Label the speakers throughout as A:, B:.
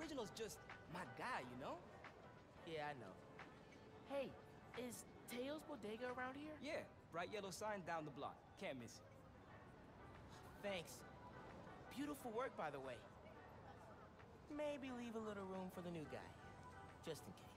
A: Original's just my guy, you know?
B: Yeah, I know. Hey, is Teo's Bodega around here?
A: Yeah, bright yellow sign down the block. Can't miss it.
B: Thanks. Beautiful work, by the way. Maybe leave a little room for the new guy, just in case.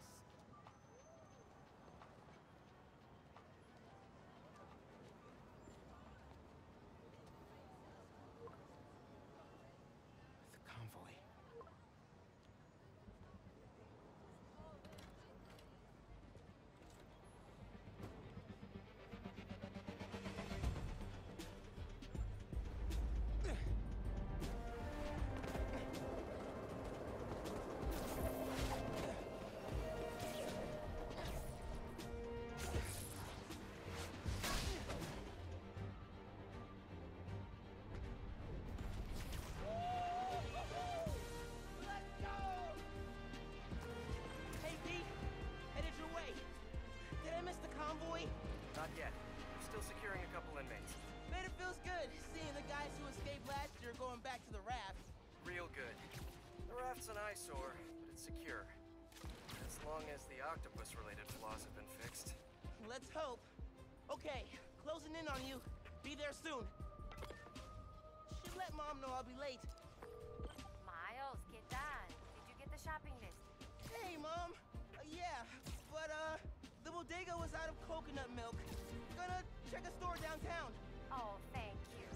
B: The
C: raft's an eyesore, but it's secure. As long as the octopus-related flaws have been fixed.
B: Let's hope. Okay, closing in on you. Be there soon. Should let mom know I'll be late.
D: Miles, ¿qué tal? Did you get the shopping list?
B: Hey, mom. Uh, yeah, but uh, the bodega was out of coconut milk. Gonna check a store downtown.
D: Oh, thank you.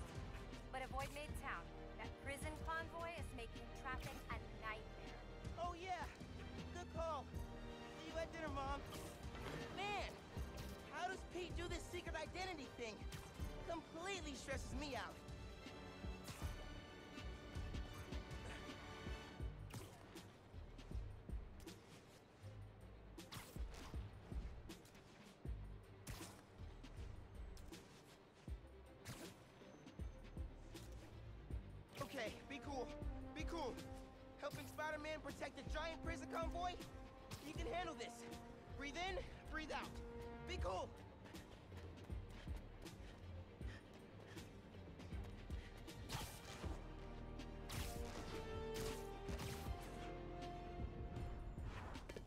D: But avoid Midtown. That prison convoy is making traffic
B: call. See you at dinner, mom. Man, how does Pete do this secret identity thing? Completely stresses me out. Okay, be cool. Be cool. Spider-Man protect a giant prison convoy? You can handle this. Breathe in, breathe out. Be cool.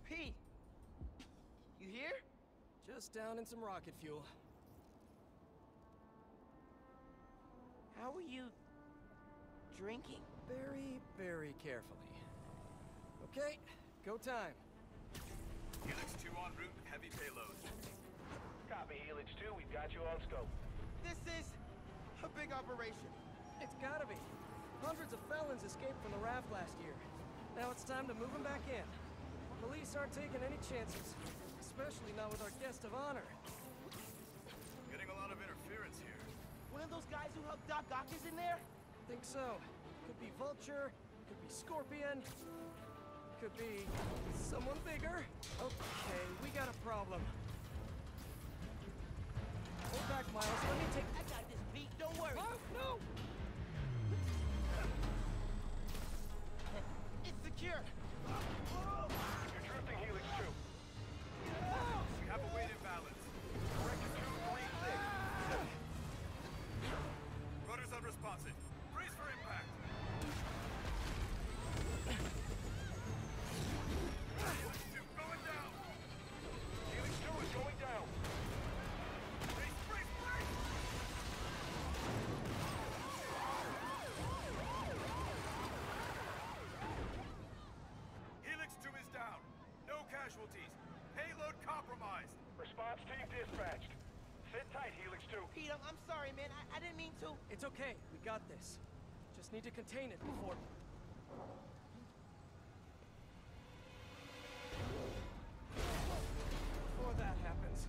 B: Pete, you here?
C: Just down in some rocket fuel.
B: How are you drinking?
C: Very, very carefully. Okay, go time.
E: Helix 2 en route with heavy payload.
F: Copy, Helix 2. We've got you on scope.
B: This is a big operation.
C: It's gotta be. Hundreds of felons escaped from the raft last year. Now it's time to move them back in. Police aren't taking any chances, especially not with our guest of honor.
E: Getting a lot of interference here.
B: One of those guys who helped Doc Ock is in there?
C: Think so. Could be Vulture, could be Scorpion, could be someone bigger. Okay, we got a problem.
B: Sorry, man. I, I didn't mean to.
C: It's okay. We got this. Just need to contain it before. Before that happens.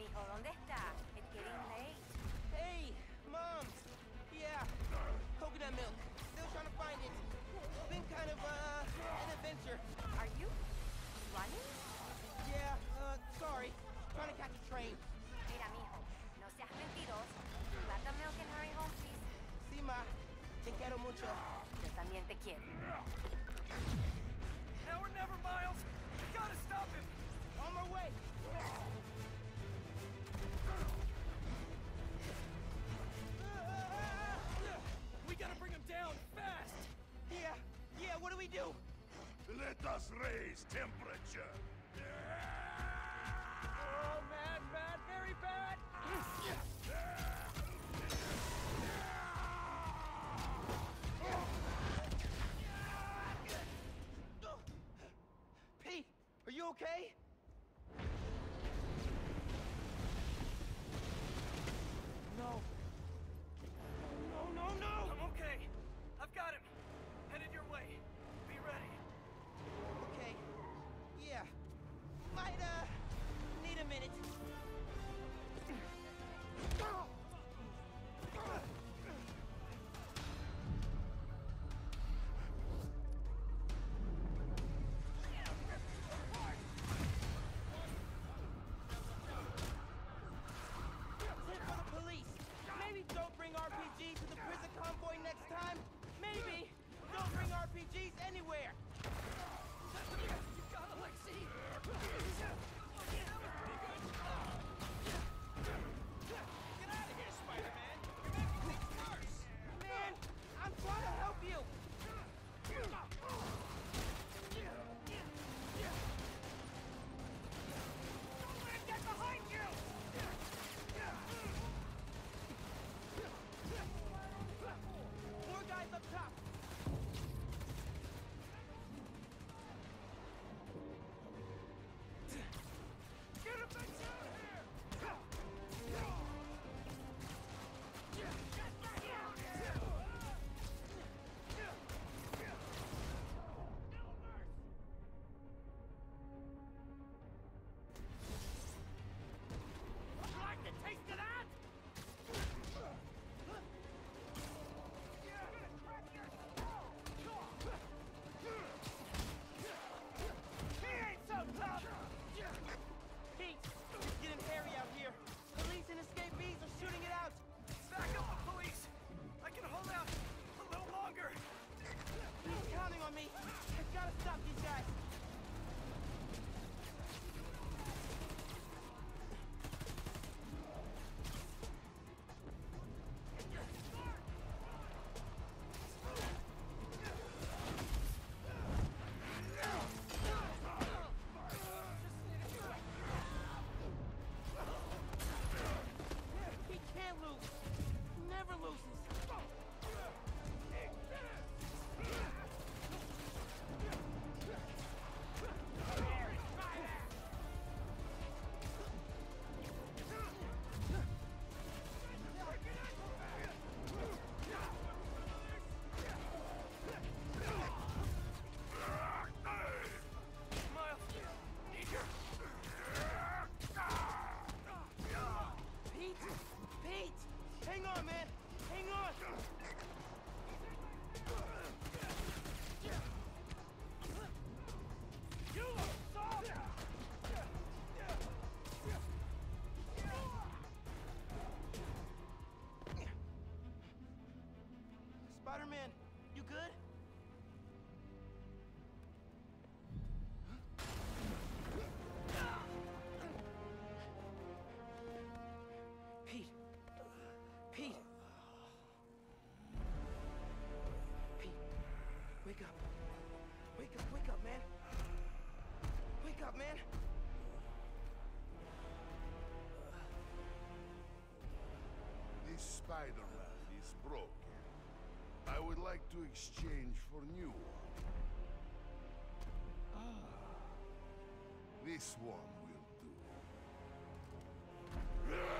D: Mijo, ¿dónde está? It's getting late.
B: Hey, Mom. Yeah, coconut milk. Still trying to find it. Been kind of, uh, an adventure.
D: Are you running?
B: Yeah, uh, sorry. Trying to catch a train.
D: Mira, mijo, no seas mentiroso. Grab the milk and hurry home, please.
B: Sí, ma. Te quiero mucho.
D: Yo también te quiero.
C: Now or never, Miles. We gotta stop him.
B: On my way.
C: We
B: do?
G: Let us raise temperature!
B: Anywhere. Wake up. Wake up, wake up, man. Wake up, man.
H: This Spider-Man is broken. I would like to exchange for new one. Ah. This one will do.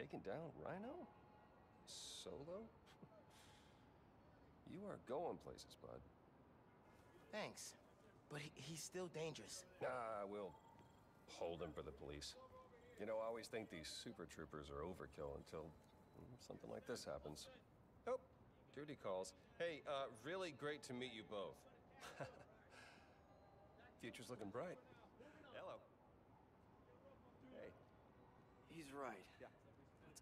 I: Taking down Rhino? Solo? you are going places, bud.
B: Thanks. But he, he's still dangerous.
I: Nah, we'll hold him for the police. You know, I always think these super troopers are overkill until mm, something like this happens. Oh, duty calls. Hey, uh, really great to meet you both. Future's looking bright. Hello. Hey.
C: He's right.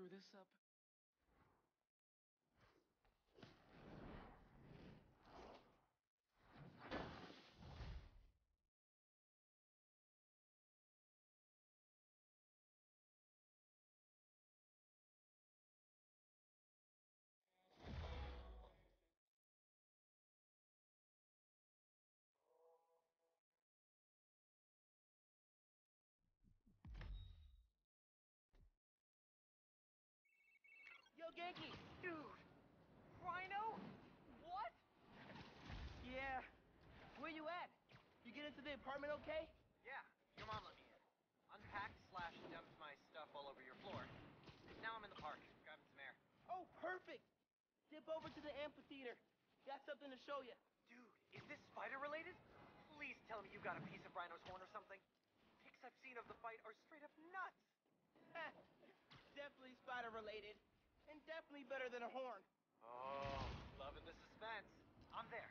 B: Screw this up. Yo, Ganke!
J: Dude! Rhino? What?
B: Yeah. Where you at? You get into the apartment okay?
J: Yeah, your mom let me in. Unpacked slash dumped my stuff all over your floor. Now I'm in the park, grabbing some air.
B: Oh, perfect! Dip over to the amphitheater. Got something to show you.
J: Dude, is this spider related? Please tell me you got a piece of Rhino's horn or something. Pics I've seen of the fight are straight up nuts.
B: definitely spider related. And definitely better than a horn.
J: Oh, loving the suspense. I'm there.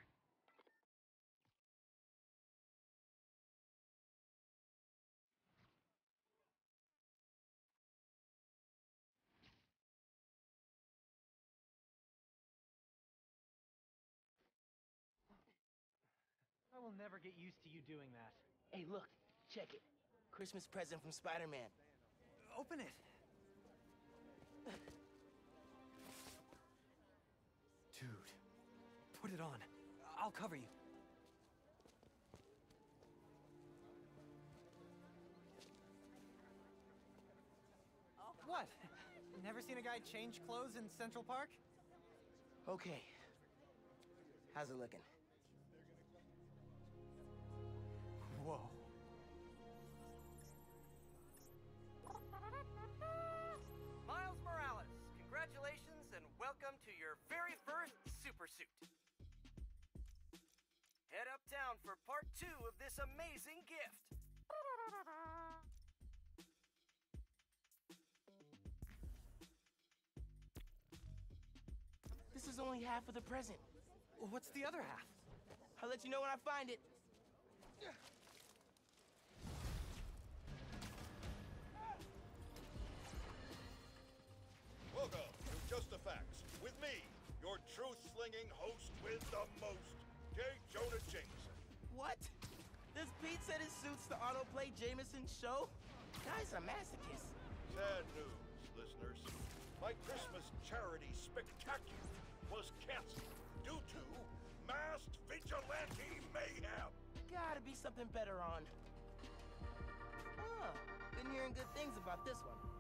J: I will never get used to you doing that.
B: Hey, look. Check it. Christmas present from Spider-Man.
J: Open it. Dude, put it on. I'll cover you. What? Never seen a guy change clothes in Central Park?
B: Okay. How's it looking? Whoa.
C: First super suit. Head uptown for part two of this amazing gift.
B: This is only half of the present.
C: What's the other half?
B: I'll let you know when I find it.
G: Truth-slinging host with the most, J. Jonah Jameson.
B: What? Does Pete set his suits to autoplay Jameson's show? Guy's a masochist.
G: Sad news, listeners. My Christmas charity spectacular was canceled due to masked vigilante mayhem.
B: Gotta be something better on. Huh. Been hearing good things about this one.